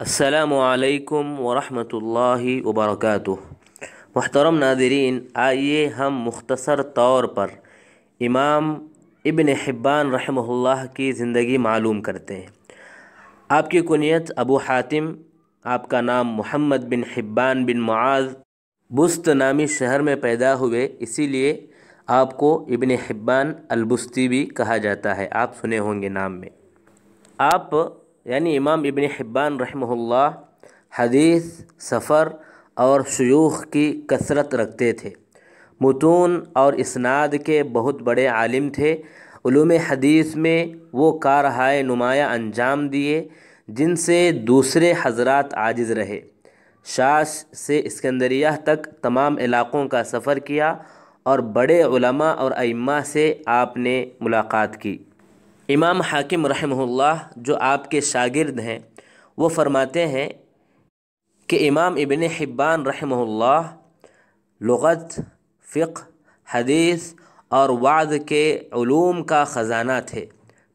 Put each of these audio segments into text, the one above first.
السلام علیکم ورحمۃ اللہ وبرکاتہ۔ محترم ناظرین، آئیے ہم مختصر طور پر امام ابن حبان رحمہ اللہ کی زندگی معلوم کرتے ہیں۔ آپ کی کنیت ابو حاتم، آپ کا نام محمد بن حبان بن معاذ بست نامی شہر میں پیدا ہوئے، اسی لیے آپ کو ابن حبان البستی بھی کہا جاتا ہے۔ آپ سنے ہوں گے نام میں۔ آپ یعنی امام ابن حبان رحمہ اللہ حدیث، سفر اور شیوخ کی کثرت رکھتے تھے۔ متون اور اسناد کے بہت بڑے عالم تھے۔ علوم حدیث میں وہ کارہائے نمایاں انجام دیے جن سے دوسرے حضرات عاجز رہے۔ شاش سے اسکندریہ تک تمام علاقوں کا سفر کیا اور بڑے علماء اور ائمہ سے آپ نے ملاقات کی۔ امام حاکم رحمہ اللہ جو آپ کے شاگرد ہیں، وہ فرماتے ہیں کہ امام ابن حبان رحمہ اللہ لغت، فقہ، حدیث اور وعظ کے علوم کا خزانہ تھے۔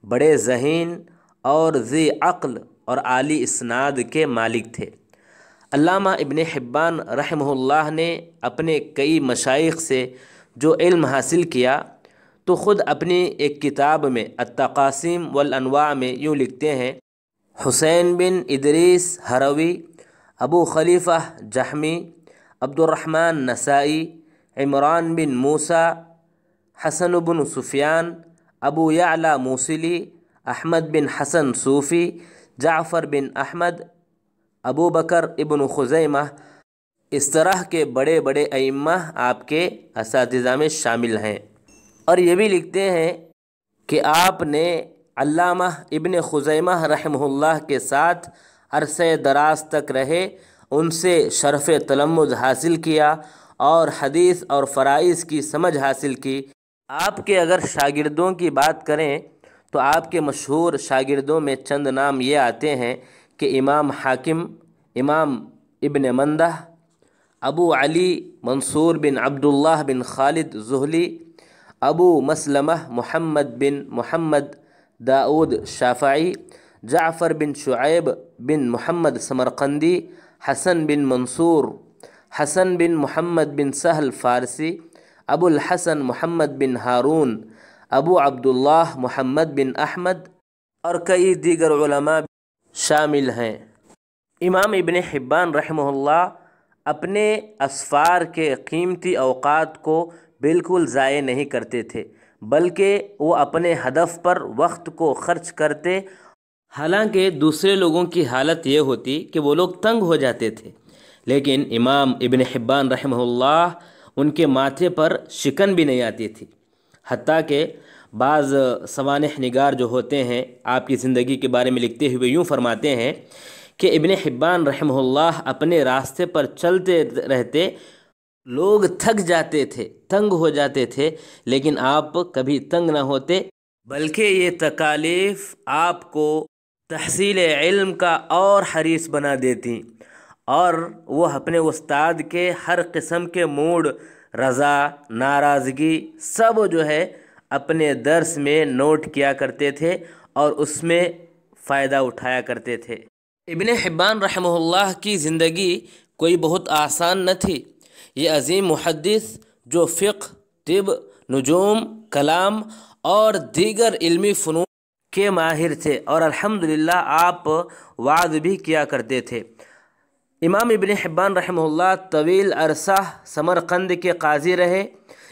بڑے ذہین اور ذی عقل اور عالی اسناد کے مالک تھے۔ علامہ ابن حبان رحمہ اللہ نے اپنے کئی مشائق سے جو علم حاصل کیا تو خود اپنی ایک کتاب میں التقاسیم والانواع میں یوں لکھتے ہیں، حسین بن ادریس ہروی ابو خلیفہ جہمی عبد الرحمن نسائی، عمران بن موسیٰ، حسن بن سفیان، ابو یعلا موسلی احمد بن حسن صوفی، جعفر بن احمد، ابو بکر ابن خزیمہ، اس طرح کے بڑے بڑے ائمہ آپ کے اساتذہ میں شامل ہیں۔ اور یہ بھی لکھتے ہیں کہ آپ نے علامہ ابن خزیمہ رحمہ اللہ کے ساتھ عرصہ دراز تک رہے، ان سے شرف تلمذ حاصل کیا اور حدیث اور فرائض کی سمجھ حاصل کی۔ آپ کے اگر شاگردوں کی بات کریں تو آپ کے مشہور شاگردوں میں چند نام یہ آتے ہیں کہ امام حاکم، امام ابن مندہ، ابو علی منصور بن عبداللہ بن خالد زہلی ابو مسلمہ محمد بن محمد داود شافعی جعفر بن شعیب بن محمد سمرقندی حسن بن منصور حسن بن محمد بن سہل فارسی ابو الحسن محمد بن ہارون ابو عبداللہ محمد بن احمد اور کئی دیگر علماء شامل ہیں۔ امام ابن حبان رحمہ اللہ اپنے اسفار کے قیمتی اوقات کو بالکل ضائع نہیں کرتے تھے، بلکہ وہ اپنے ہدف پر وقت کو خرچ کرتے۔ حالانکہ دوسرے لوگوں کی حالت یہ ہوتی کہ وہ لوگ تنگ ہو جاتے تھے۔ لیکن امام ابن حبان رحمہ اللہ ان کے ماتھے پر شکن بھی نہیں آتی تھی۔ حتیٰ کہ بعض سوانح نگار جو ہوتے ہیں، آپ کی زندگی کے بارے میں لکھتے ہوئے یوں فرماتے ہیں کہ ابن حبان رحمہ اللہ اپنے راستے پر چلتے رہتے لوگ تھک جاتے تھے، تنگ ہو جاتے تھے، لیکن آپ کبھی تنگ نہ ہوتے۔ بلکہ یہ تکالیف آپ کو تحصیل علم کا اور حریص بنا دیتی۔ اور وہ اپنے استاد کے ہر قسم کے موڈ، رضا، ناراضگی سب جو ہے اپنے درس میں نوٹ کیا کرتے تھے اور اس میں فائدہ اٹھایا کرتے تھے۔ ابن حبان رحمہ اللہ کی زندگی کوئی بہت آسان نہ تھی۔ یہ عظیم محدث جو فقہ، طب، نجوم، کلام اور دیگر علمی فنون کے ماہر تھے اور الحمدللہ آپ وعظ بھی کیا کرتے تھے۔ امام ابن حبان رحمہ اللہ طویل عرصہ سمرقند کے قاضی رہے۔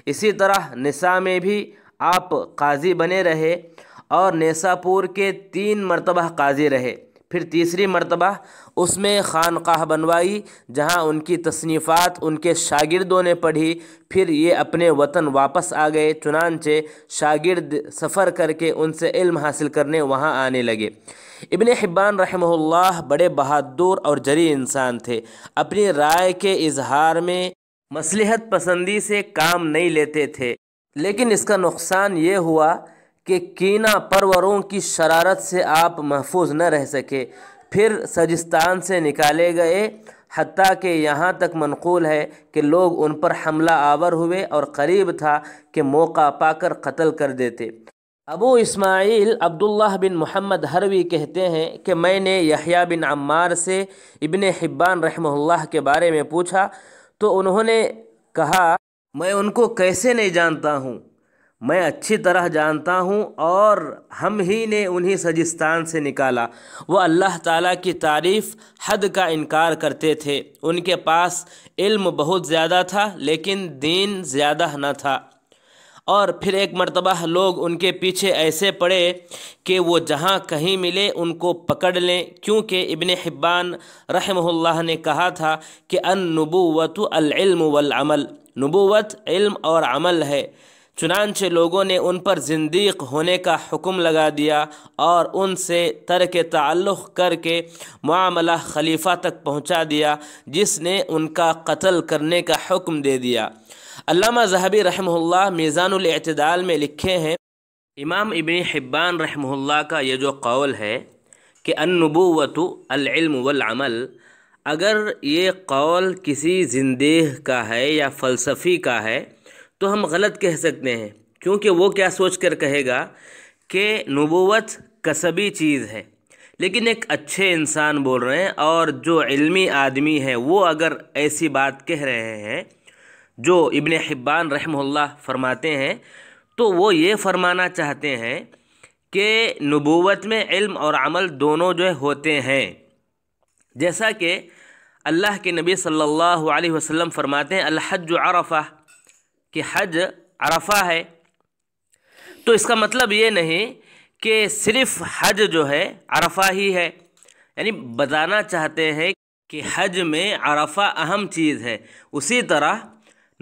اسی طرح نساء میں بھی آپ قاضی بنے رہے اور نیساپور کے تین مرتبہ قاضی رہے۔ پھر تیسری مرتبہ اس میں خانقاہ بنوائی، جہاں ان کی تصنیفات ان کے شاگردوں نے پڑھی۔ پھر یہ اپنے وطن واپس آ گئے، چنانچہ شاگرد سفر کر کے ان سے علم حاصل کرنے وہاں آنے لگے۔ ابن حبان رحمہ اللہ بڑے بہادر اور جری انسان تھے۔ اپنی رائے کے اظہار میں مصلحت پسندی سے کام نہیں لیتے تھے، لیکن اس کا نقصان یہ ہوا کہ کینہ پروروں کی شرارت سے آپ محفوظ نہ رہ سکے۔ پھر سجستان سے نکالے گئے، حتیٰ کہ یہاں تک منقول ہے کہ لوگ ان پر حملہ آور ہوئے اور قریب تھا کہ موقع پا کر قتل کر دیتے۔ ابو اسماعیل عبداللہ بن محمد حروی کہتے ہیں کہ میں نے یحییٰ بن عمار سے ابن حبان رحمہ اللہ کے بارے میں پوچھا تو انہوں نے کہا، میں ان کو کیسے نہیں جانتا ہوں؟ میں اچھی طرح جانتا ہوں اور ہم ہی نے انہیں سجستان سے نکالا۔ وہ اللہ تعالیٰ کی تعریف، حد کا انکار کرتے تھے۔ ان کے پاس علم بہت زیادہ تھا، لیکن دین زیادہ نہ تھا۔ اور پھر ایک مرتبہ لوگ ان کے پیچھے ایسے پڑے کہ وہ جہاں کہیں ملے ان کو پکڑ لیں۔ کیونکہ ابن حبان رحمہ اللہ نے کہا تھا کہ ان نبوت العلم والعمل۔ نبوت علم اور عمل ہے۔ چنانچہ لوگوں نے ان پر زندیق ہونے کا حکم لگا دیا اور ان سے ترک تعلق کر کے معاملہ خلیفہ تک پہنچا دیا، جس نے ان کا قتل کرنے کا حکم دے دیا۔ علامہ ذہبی رحمہ اللہ میزان الاعتدال میں لکھے ہیں، امام ابن حبان رحمہ اللہ کا یہ جو قول ہے کہ النبوت العلم والعمل، اگر یہ قول کسی زندیح کا ہے یا فلسفی کا ہے تو ہم غلط کہہ سکتے ہیں۔ کیونکہ وہ کیا سوچ کر کہے گا کہ نبوت کسبی چیز ہے۔ لیکن ایک اچھے انسان بول رہے ہیں اور جو علمی آدمی ہے وہ اگر ایسی بات کہہ رہے ہیں جو ابن حبان رحمہ اللہ فرماتے ہیں، تو وہ یہ فرمانا چاہتے ہیں کہ نبوت میں علم اور عمل دونوں جو ہوتے ہیں۔ جیسا کہ اللہ کے نبی صلی اللہ علیہ وسلم فرماتے ہیں، الحج عرفہ کہ حج عرفہ ہے۔ تو اس کا مطلب یہ نہیں کہ صرف حج جو ہے عرفہ ہی ہے۔ یعنی بتانا چاہتے ہیں کہ حج میں عرفہ اہم چیز ہے۔ اسی طرح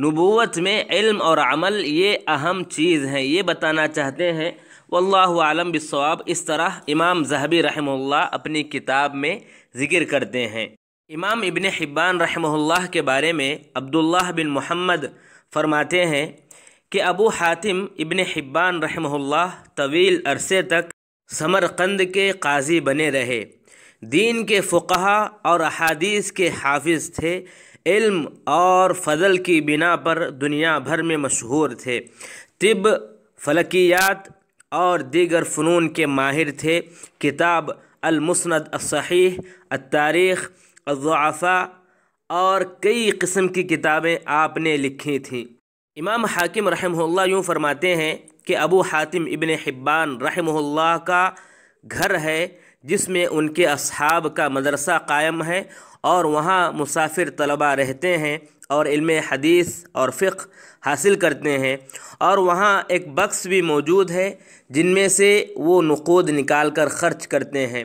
نبوت میں علم اور عمل یہ اہم چیز ہیں۔ یہ بتانا چاہتے ہیں۔ واللہ عالم بالصواب۔ اس طرح امام ذہبی رحمہ اللہ اپنی کتاب میں ذکر کرتے ہیں۔ امام ابن حبان رحمہ اللہ کے بارے میں عبداللہ بن محمد فرماتے ہیں کہ ابو حاتم ابن حبان رحمہ اللہ طویل عرصے تک سمرقند کے قاضی بنے رہے۔ دین کے فقہ اور احادیث کے حافظ تھے۔ علم اور فضل کی بنا پر دنیا بھر میں مشہور تھے۔ طب، فلکیات اور دیگر فنون کے ماہر تھے۔ کتاب المسند الصحیح، التاریخ، الضعفاء اور کئی قسم کی کتابیں آپ نے لکھی تھیں۔ امام حاکم رحمہ اللہ یوں فرماتے ہیں کہ ابو حاتم ابن حبان رحمہ اللہ کا گھر ہے جس میں ان کے اصحاب کا مدرسہ قائم ہے اور وہاں مسافر طلبہ رہتے ہیں اور علم حدیث اور فقہ حاصل کرتے ہیں۔ اور وہاں ایک بکس بھی موجود ہے جن میں سے وہ نقود نکال کر خرچ کرتے ہیں۔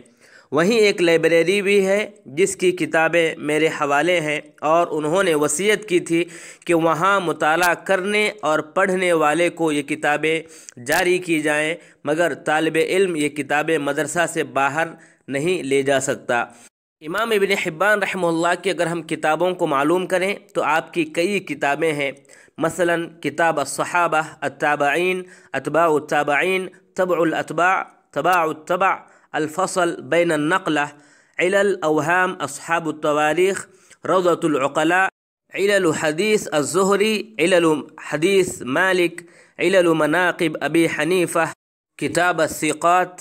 وہیں ایک لائبریری بھی ہے جس کی کتابیں میرے حوالے ہیں اور انہوں نے وصیت کی تھی کہ وہاں مطالعہ کرنے اور پڑھنے والے کو یہ کتابیں جاری کی جائیں، مگر طالب علم یہ کتابیں مدرسہ سے باہر نہیں لے جا سکتا۔ امام ابن حبان رحمہ اللہ کی اگر ہم کتابوں کو معلوم کریں تو آپ کی کئی کتابیں ہیں۔ مثلا کتاب الصحابہ، التابعین، اتباع التابعین تبع الاتباع تباع التبع الفصل بين النقلة علل أوهام أصحاب التواريخ روضة العقلاء علل حديث الزهري علل حديث مالك علل مناقب أبي حنيفة كتاب الثقات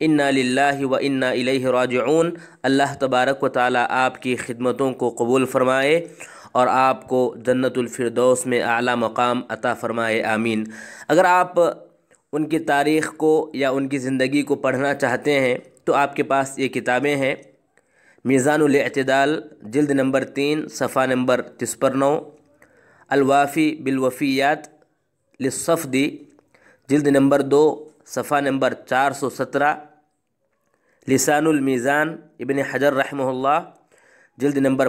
انا للہ و انا الیہ راجعون اللہ تبارک و تعالی آپ کی خدمتوں کو قبول فرمائے اور آپ کو جنت الفردوس میں اعلیٰ مقام عطا فرمائے، آمین۔ اگر آپ ان کی تاریخ کو یا ان کی زندگی کو پڑھنا چاہتے ہیں تو آپ کے پاس یہ کتابیں ہیں۔ میزان الاعتدال، جلد نمبر تین، صفحہ نمبر تسپر نو الوافی بالوفیات لصفدی جلد نمبر دو، صفحہ نمبر چار سو سترہ۔ لسان الميزان ابن حجر رحمه الله جلد نمبر